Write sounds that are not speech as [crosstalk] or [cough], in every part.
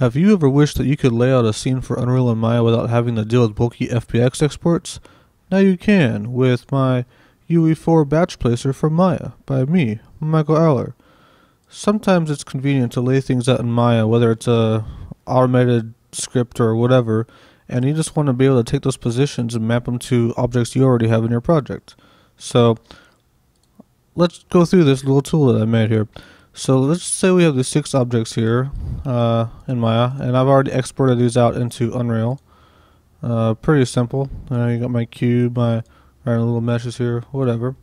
Have you ever wished that you could lay out a scene for Unreal and Maya without having to deal with bulky FBX exports? Now you can with my UE4 batch placer for Maya by me, Michael Allar. Sometimes it's convenient to lay things out in Maya, whether it's a automated script or whatever, and you just want to be able to take those positions and map them to objects you already have in your project. So let's go through this little tool that I made here. So let's say we have the six objects here uh, in Maya, and I've already exported these out into Unreal. Uh, pretty simple. Uh, you got my cube, my little meshes here, whatever.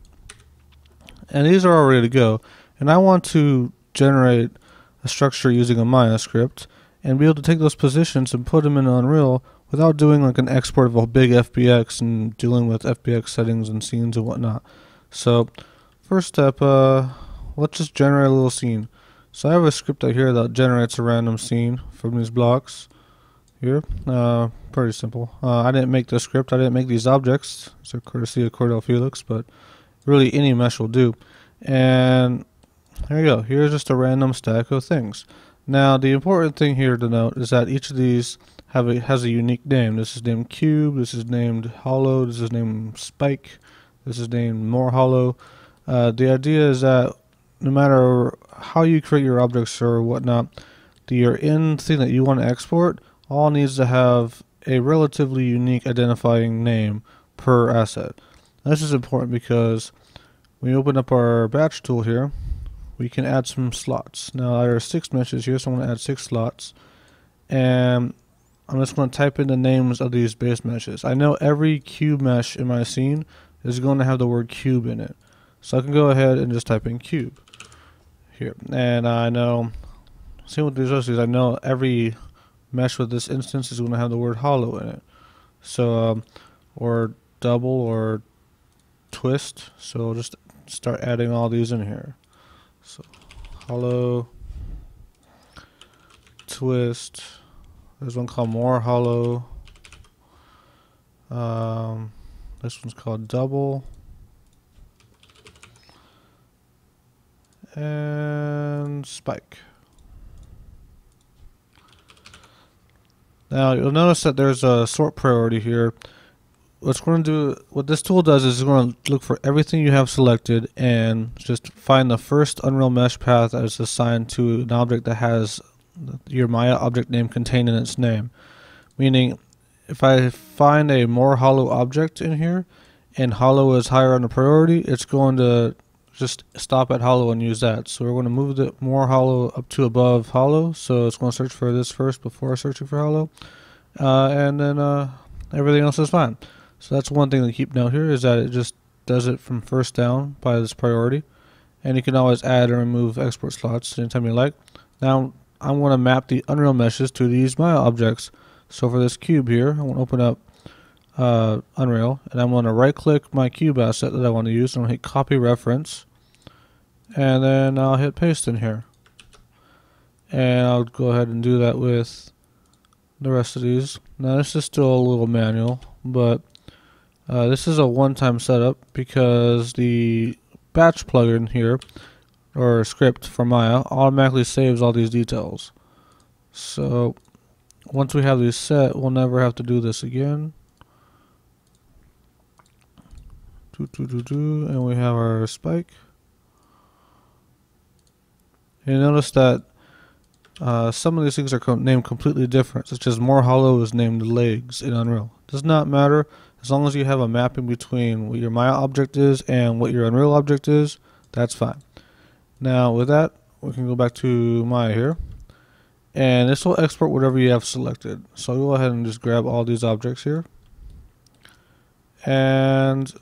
And these are all ready to go. And I want to generate a structure using a Maya script and be able to take those positions and put them in Unreal without doing like an export of a big FBX and dealing with FBX settings and scenes and whatnot. So first step, uh, let's just generate a little scene. So I have a script out here that generates a random scene from these blocks here. Uh, pretty simple. Uh, I didn't make the script. I didn't make these objects. A courtesy of Cordell Felix, but really any mesh will do. And there you go. Here's just a random stack of things. Now the important thing here to note is that each of these have a, has a unique name. This is named Cube. This is named Hollow. This is named Spike. This is named More Hollow. Uh, the idea is that no matter how you create your objects or whatnot, the end thing that you want to export all needs to have a relatively unique identifying name per asset. This is important because when we open up our batch tool here, we can add some slots. Now there are six meshes here, so I'm going to add six slots. And I'm just going to type in the names of these base meshes. I know every cube mesh in my scene is going to have the word cube in it. So I can go ahead and just type in cube here. And I know, same with these other I know every mesh with this instance is going to have the word hollow in it. So, um, or double or twist. So we'll just start adding all these in here. So, hollow, twist. There's one called more hollow. Um, this one's called double. And spike. Now you'll notice that there's a sort priority here. What's going to do, what this tool does is it's going to look for everything you have selected and just find the first Unreal Mesh path that is assigned to an object that has your Maya object name contained in its name. Meaning, if I find a more hollow object in here and hollow is higher on the priority, it's going to just stop at hollow and use that. So we're going to move the more hollow up to above hollow. So it's going to search for this first before searching for hollow. Uh, and then uh, everything else is fine. So that's one thing to keep note here is that it just does it from first down by this priority. And you can always add and remove export slots anytime you like. Now I want to map the Unreal meshes to these Maya objects. So for this cube here, I want to open up uh, Unreal and I'm going to right click my cube asset that I want to use. I'm going to hit copy reference and then I'll hit paste in here. And I'll go ahead and do that with the rest of these. Now this is still a little manual but uh, this is a one-time setup because the batch plugin here or script for Maya automatically saves all these details. So once we have these set we'll never have to do this again. Do, do, do, do, and we have our spike you notice that uh, some of these things are named completely different, such as more hollow is named legs in Unreal. Does not matter as long as you have a mapping between what your Maya object is and what your Unreal object is. That's fine. Now with that, we can go back to Maya here, and this will export whatever you have selected. So I'll go ahead and just grab all these objects here, and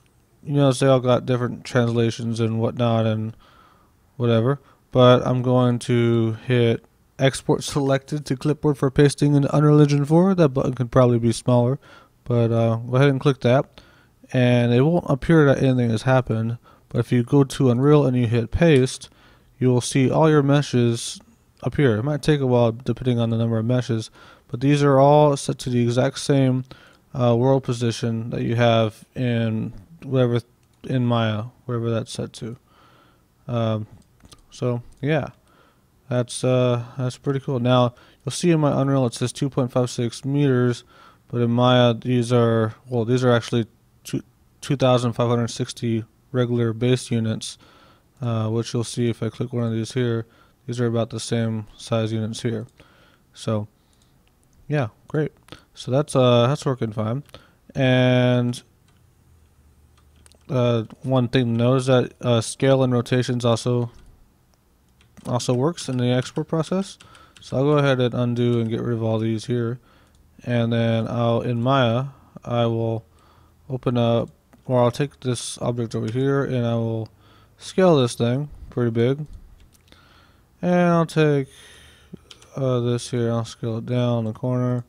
you know they all got different translations and whatnot and whatever but I'm going to hit export selected to clipboard for pasting in Unreal Engine 4. That button could probably be smaller, but uh, go ahead and click that. And it won't appear that anything has happened, but if you go to Unreal and you hit paste, you will see all your meshes appear. It might take a while depending on the number of meshes, but these are all set to the exact same uh, world position that you have in whatever in Maya, wherever that's set to. Um, so yeah, that's uh, that's pretty cool. Now you'll see in my Unreal it says 2.56 meters, but in Maya these are well these are actually 2,560 regular base units, uh, which you'll see if I click one of these here. These are about the same size units here. So yeah, great. So that's uh that's working fine. And uh, one thing to note is that uh, scale and rotations also also works in the export process. So I'll go ahead and undo and get rid of all these here. And then I'll, in Maya, I will open up, or I'll take this object over here and I will scale this thing pretty big. And I'll take uh, this here, I'll scale it down the corner.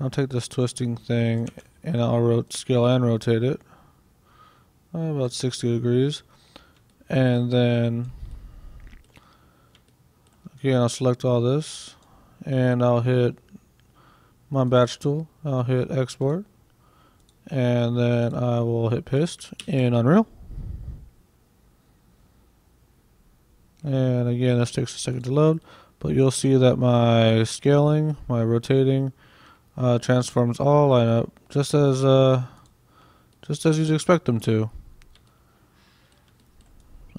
I'll take this twisting thing and I'll scale and rotate it uh, about 60 degrees. And then again, I'll select all this and I'll hit my batch tool. I'll hit export and then I will hit paste in Unreal. And again, this takes a second to load, but you'll see that my scaling, my rotating, uh, transforms all line up just as uh, just as you'd expect them to,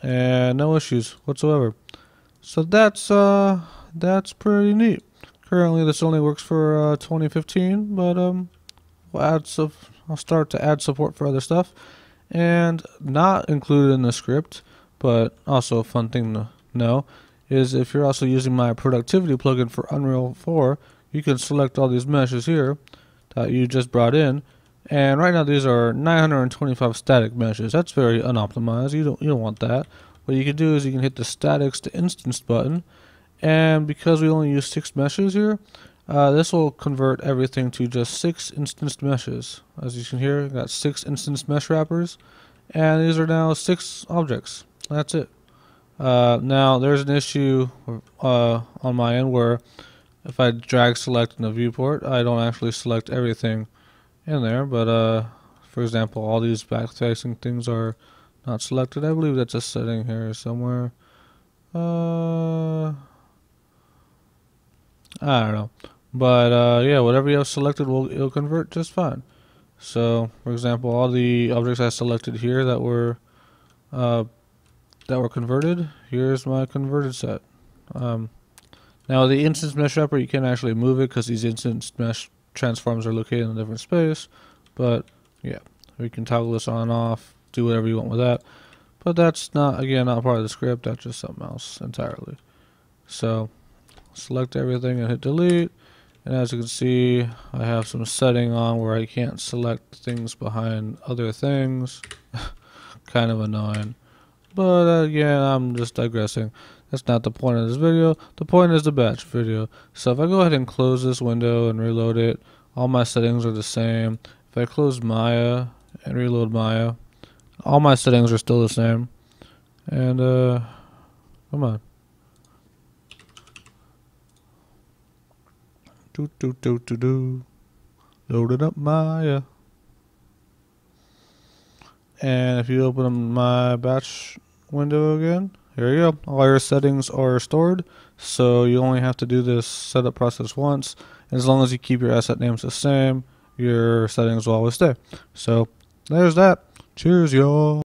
and no issues whatsoever. So that's uh, that's pretty neat. Currently, this only works for uh, 2015, but um, we'll add. I'll start to add support for other stuff, and not included in the script, but also a fun thing to know is if you're also using my productivity plugin for Unreal 4, you can select all these meshes here that you just brought in. And right now these are 925 static meshes. That's very unoptimized. You don't you don't want that. What you can do is you can hit the statics to instance button. And because we only use six meshes here, uh, this will convert everything to just six instanced meshes. As you can hear, got six instance mesh wrappers. And these are now six objects. That's it. Uh, now there's an issue uh, on my end where if I drag select in the viewport, I don't actually select everything in there, but uh, for example, all these back-facing things are not selected. I believe that's a setting here somewhere. Uh, I don't know. But uh, yeah, whatever you have selected will it'll convert just fine. So, for example, all the objects I selected here that were uh, that were converted, here's my converted set. Um, now the instance mesh wrapper, you can actually move it because these instance mesh transforms are located in a different space. But yeah, we can toggle this on and off, do whatever you want with that. But that's not, again, not part of the script. That's just something else entirely. So select everything and hit delete. And as you can see, I have some setting on where I can't select things behind other things. [laughs] kind of annoying. But uh, again, I'm just digressing. That's not the point of this video. The point is the batch video. So if I go ahead and close this window and reload it, all my settings are the same. If I close Maya and reload Maya, all my settings are still the same. And, uh, come on. Do, do, do, do, do. Loaded up Maya. And if you open my batch window again, here you go. All your settings are stored, so you only have to do this setup process once. As long as you keep your asset names the same, your settings will always stay. So there's that. Cheers, y'all.